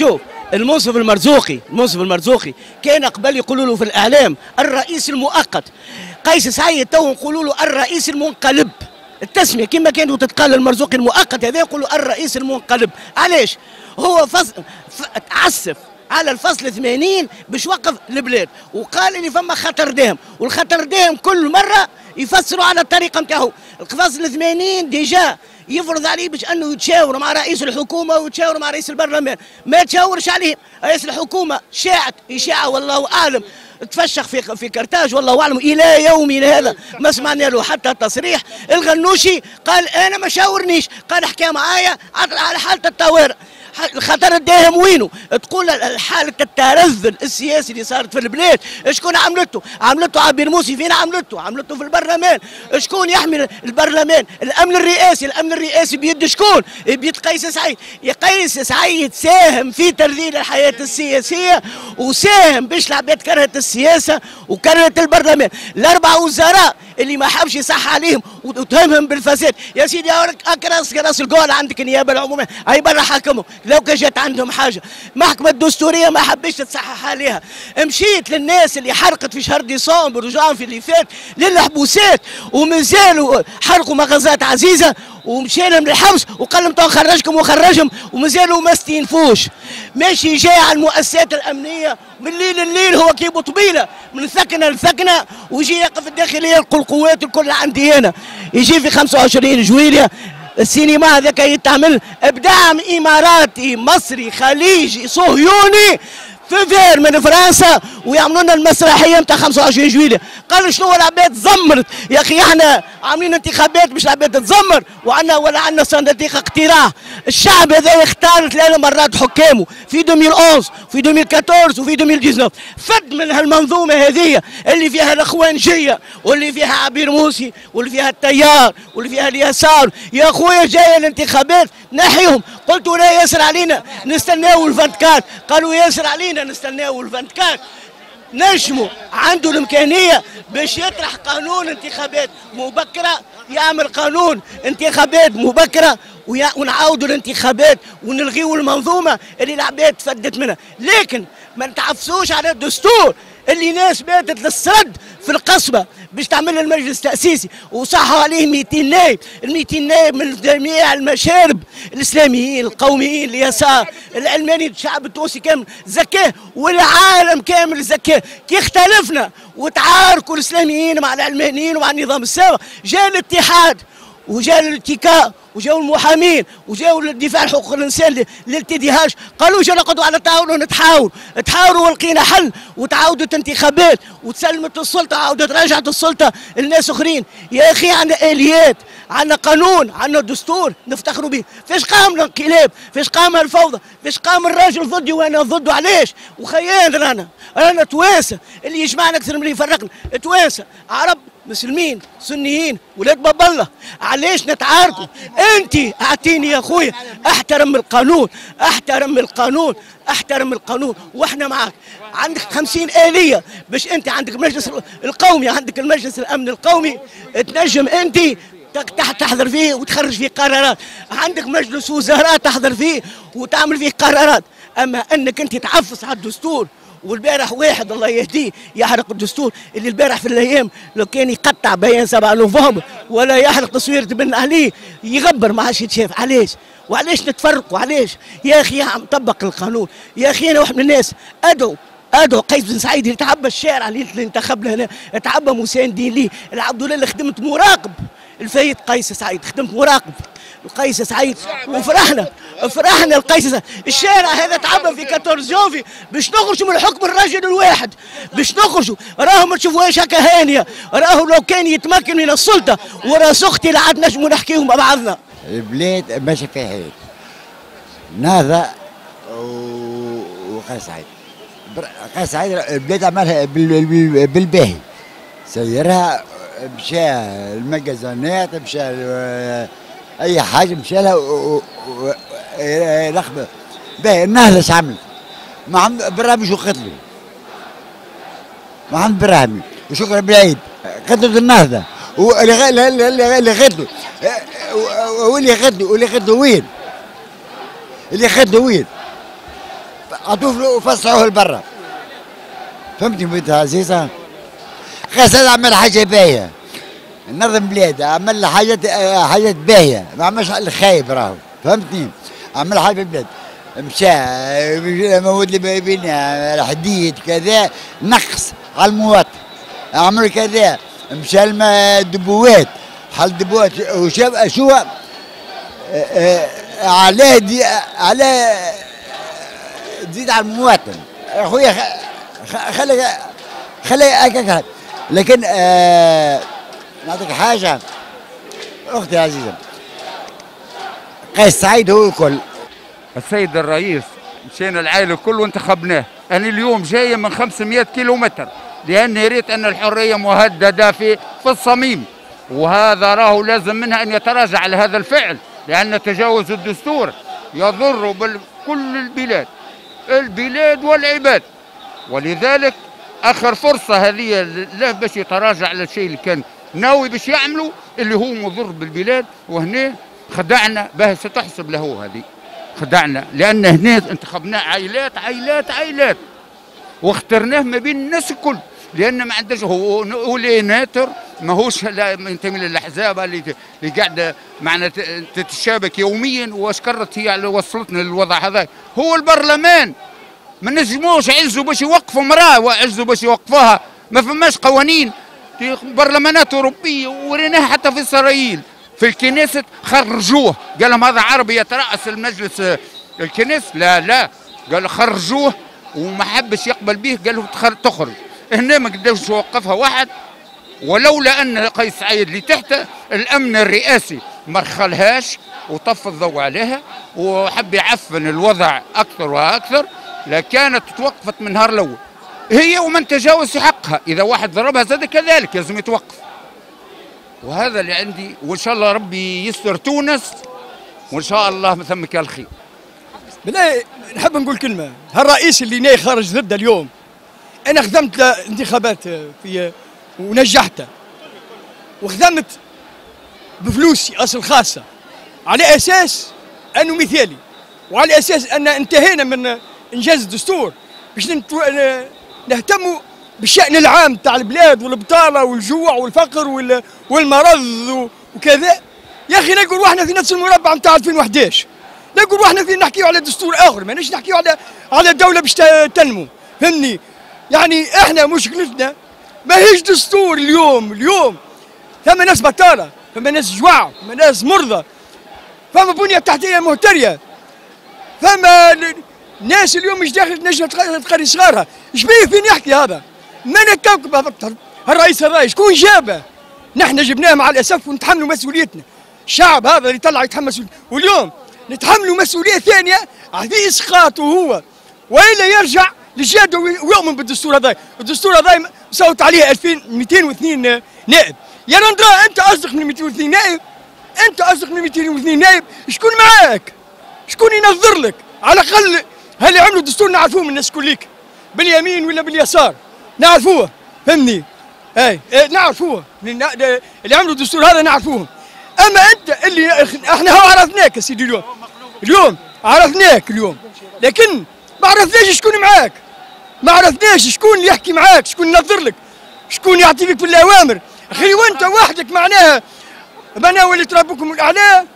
شوف المنصف المرزوقي المنصف المرزوقي كان قبل يقولوا له في الإعلام الرئيس المؤقت. قيس سعيد تو نقولوا له الرئيس المنقلب. التسمية كما كانوا تتقال المرزوقي المؤقت هذا يقولوا الرئيس المنقلب. علاش؟ هو فصل. تعسف على الفصل 80 باش وقف البلاد وقال اللي فما خطر دام والخطر دام كل مرة يفسروا على الطريقة نتاعو الفصل 80 déjà يفرض عليه باش أنه يتشاور مع رئيس الحكومة ويتشاور مع رئيس البرلمان. ما تشاورش عليه. رئيس الحكومة شاعت إشاعة والله أعلم. تفشخ في في كرتاج والله أعلم. إلى يومنا هذا. ما سمعنا له حتى تصريح. الغنوشي قال أنا ما شاورنيش. قال حكى معايا على حالة الطوارئ. خطر الداهم وينه؟ تقول حالة الترذل السياسي اللي صارت في البلاد شكون عملته؟ عملته عبير موسي فين عملته؟ عملته في البرلمان. شكون يحمي البرلمان؟ الأمن الرئاسي الأمن الرئاسي بيد شكون؟ بيد قيس سعيد. يا قيس سعيد ساهم في ترذيل الحياة السياسية وساهم باش العباد كرهت السياسة وكرهت البرلمان. الأربع وزراء اللي ما حبش يصح عليهم وتهمهم بالفساد. يا سيدي راس راس القول عندك النيابه العموميه هاي برا حاكموا لو كان جات عندهم حاجة. المحكمه الدستورية ما حبش تصحح عليها. مشيت للناس اللي حرقت في شهر ديسمبر وجانفي اللي فات للحبوسات. ومازالوا حرقوا مغازات عزيزة. ومشينا من الحبس وقال لهم خرجكم وخرجهم ومازالوا ما استينفوش ماشي جاي على المؤسسات الأمنية من الليل لليل هو كي طبيلة. من ثكنة لثكنة ويجي يقف الداخلية القوات الكل عندي أنا يجي في 25 جويلية. السينما هذاك يتعمل بدعم اماراتي مصري خليجي صهيوني في فير من فرنسا ويعملوا لنا المسرحية نتاع 25 جويلية. قالوا شنو العباد زمرت؟ يا أخي إحنا عاملين انتخابات باش العباد تزمر وعندنا ولا عندنا صناديق اقتراع الشعب هذا يختار ثلاث مرات حكامه في 2011 في 2014 وفي 2019 فد من هالمنظومة هذه اللي فيها الاخوانجيه واللي فيها عبير موسي واللي فيها التيار واللي فيها اليسار. يا خويا جاية الانتخابات نحيهم. قلت لا ياسر علينا نستناو الفانتكات قالوا ياسر علينا نستناو الفانتكات نجموا عنده الإمكانية باش يطرح قانون انتخابات مبكرة. يعمل قانون انتخابات مبكرة ونعاودوا الانتخابات ونلغيوا المنظومة اللي العباد تفدت منها. لكن ما نتعفسوش على الدستور. اللي ناس ماتت للسرد في القصبة. باش تعمل المجلس التأسيسي. وصحوا عليه 200 نائب ال 200 نائب من جميع المشارب الإسلاميين القوميين اليسار العلماني الشعب التونسي كامل. زكاه والعالم كامل زكاه. كي اختلفنا وتعاركوا الإسلاميين مع العلمانيين ومع النظام السابق جاء الاتحاد وجاء الاتكاء. وجاوا المحامين وجاوا الدفاع حقوق الإنسان للالتدهاش قالوا جا نقعدوا على الطاوله ونتحاوروا تحاوروا ولقينا حل وتعاودت انتخابات وتسلمت السلطة عاودت رجعت السلطة. لناس أخرين يا أخي عندنا آليات عندنا قانون عندنا دستور نفتخروا به. فاش قام الانقلاب؟ فاش قام الفوضى؟ فاش قام الراجل ضدي وأنا ضده؟ علاش؟ وخيان رانا. رانا توانسة. اللي يجمعنا أكثر من اللي يفرقنا. توانسة. عرب مسلمين سنيين ولاد باب الله. علاش نتعاركوا؟ انت اعطيني يا اخويا. احترم القانون احترم القانون احترم القانون وإحنا معك عندك خمسين آلية باش انت عندك المجلس القومي عندك المجلس الأمن القومي. تنجم انت تحضر فيه وتخرج فيه قرارات. عندك مجلس وزراء تحضر فيه وتعمل فيه قرارات. أما انك انت تعفص على الدستور والبارح واحد الله يهديه يحرق الدستور اللي البارح في الأيام لو كان يقطع بيان 7 نوفمبر ولا يحرق تصوير بن عليه يغبر ما عادش يتشاف. علاش؟ وعلاش نتفرقوا؟ علاش؟ يا أخي عم طبق القانون. يا أخي أنا واحد من الناس أدعو أدعو قيس بن سعيد اللي تعبى الشارع اللي انتخب له هنا تعبى مساندين ليه. العبد لله اللي خدمت مراقب. الفايت قيس سعيد خدمت مراقب. القيس سعيد وفرحنا. فرحنا القيس الشارع هذا تعبى في 14 جوفي باش نخرجوا من حكم الرجل الواحد. باش نخرجوا. راهو ما تشوفوهاش هكا هانية. راهو لو كان يتمكن من السلطة. وراس أختي لعاد نجموا نحكيهم مع بعضنا. البلاد ماشي فيها هيك. نهضة وقيس سعيد قيس سعيد البلاد عملها بالباهي. سيرها مشى المجازانات مشى أي حاجة مشى لها رخبه باهي النهضه إيش عملت؟ محمد برامج شو قتلوا محمد برامي وشكرا بالعيد قتلوا النهضه واللي اللي قتلوا واللي قتلوا واللي قتلوا وين؟ اللي خد ويد عطوه وفسحوه لبرا. فهمتني بنت عزيزة؟ خاص هذا عمل حاجة باهية. نظم بلاد عمل حاجات حاجات باهية. ما عملش الخايب راهو. فهمتني؟ عمل حاجة في البلاد مشى مواد اللي بين الحديد كذا نقص على المواطن. عمل كذا مشى الدبوات. حل دبوات وشاف شو؟ عليه دي على تزيد على المواطن. أخويا خلي خلي هكاك لكن آه نعطيك حاجة. أختي عزيزة. قيس سعيد هو الكل. السيد الرئيس مشينا العائلة الكل وانتخبناه. أنا اليوم جاية من 500 كيلو متر لاني ريت أن الحرية مهددة في في الصميم. وهذا راه لازم منها أن يتراجع على هذا الفعل لأن تجاوز الدستور يضر بكل البلاد البلاد والعباد. ولذلك آخر فرصة هذه له باش يتراجع على الشيء اللي كان ناوي باش يعمله اللي هو مضر بالبلاد. وهنا خدعنا به ستحسب له هذه. خدعنا لأن هنا انتخبناه عائلات عائلات عائلات. واخترناه ما بين الناس الكل. لأن ما عندهاش هو هو ناتر ماهوش ينتمي للاحزاب اللي اللي قاعدة معنا تتشابك يوميا واشكرت هي اللي وصلتنا للوضع هذا. هو البرلمان. ما نجموش عزوا باش يوقفوا مراه وعزوا باش يوقفوها. ما فماش قوانين. في برلمانات أوروبية وريناها حتى في إسرائيل. في الكنيسة خرجوه. قال لهم هذا عربي يترأس المجلس الكنيس؟ لا لا. قال خرجوه وما حبش يقبل به قال له تخرج. هنا ما قدرش يوقفها واحد. ولولا أن قيس سعيد اللي تحته الأمن الرئاسي ما رخلهاش وطف الضوء عليها وحب يعفن الوضع أكثر وأكثر لكانت توقفت من نهار الأول. هي ومن تجاوز حقها. إذا واحد ضربها زاد كذلك لازم يتوقف. وهذا اللي عندي وإن شاء الله ربي يستر تونس وإن شاء الله مثمك الخير. بالله نحب نقول كلمة. هالرئيس اللي ناي خارج ضده اليوم أنا خدمت انتخابات في ونجحته. وخدمت بفلوسي أصل خاصة. على أساس أنه مثالي. وعلى أساس أن انتهينا من إنجاز الدستور. باش نهتموا بالشأن العام تاع البلاد والبطالة والجوع والفقر والمرض وكذا. يا أخي نقول وإحنا في نفس المربع نتاع 2011 نقول وإحنا في نحكيو على دستور آخر ماناش نحكيو على على دولة باش تنمو. فهمني؟ يعني إحنا مشكلتنا ماهيش دستور اليوم. اليوم ثم ناس بطالة ثم ناس جوع ثم ناس مرضى فما بنية تحتية مهترية فما ناس اليوم مش داخل تنجم تقري صغارها. إيش بيه فين يحكي هذا؟ من الكوكب الرئيس الرئيس شكون جابه؟ نحن جبناه مع الأسف ونتحملوا مسؤوليتنا. الشعب هذا اللي طلع يتحمل واليوم نتحملوا مسؤولية ثانية في إسقاطه هو. والا يرجع لجاده ويؤمن بالدستور هذا. الدستور هذا صوت عليه 2202 نائب. يا رندرا أنت أصدق من 202 نائب؟ أنت أصدق من 202 نائب؟ شكون معاك؟ شكون ينظر لك؟ على الأقل هل عملوا الدستور؟ نعرفوه من الناس كليك. باليمين ولا باليسار؟ نعرفوه. فهمني؟ اي إيه نعرفوه. اللي عملوا الدستور هذا نعرفوهم. أما أنت اللي إحنا هو عرفناك يا سيدي اليوم. اليوم عرفناك اليوم. لكن ما عرفناش شكون معاك. ما عرفناش شكون اللي يحكي معاك شكون ينظر لك شكون يعطي لك بالأوامر. أخي وأنت وحدك معناها. معناها وليت ربكم الأعلى.